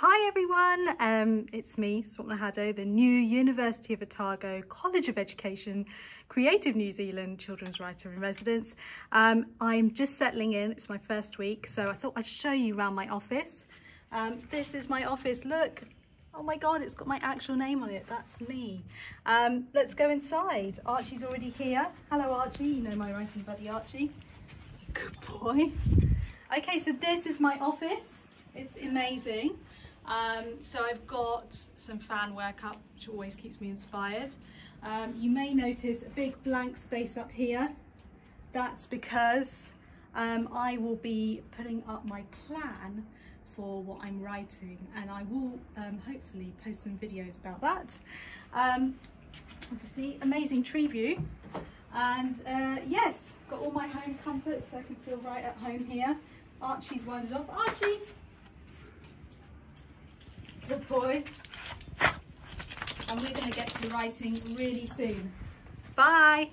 Hi everyone, um, it's me, Swapna Haddow, the new University of Otago College of Education, Creative New Zealand children's writer in residence. Um, I'm just settling in, it's my first week, so I thought I'd show you around my office. Um, this is my office, look. Oh my God, it's got my actual name on it, that's me. Um, let's go inside. Archie's already here. Hello Archie, you know my writing buddy Archie. Good boy. Okay, so this is my office. It's amazing. Um, so I've got some fan work up, which always keeps me inspired. Um, you may notice a big blank space up here. That's because um, I will be putting up my plan for what I'm writing and I will um, hopefully post some videos about that. Um, obviously, amazing tree view. And uh, yes, got all my home comforts so I can feel right at home here. Archie's wandered off. Archie, Good boy. And we're going to get to writing really soon. Bye.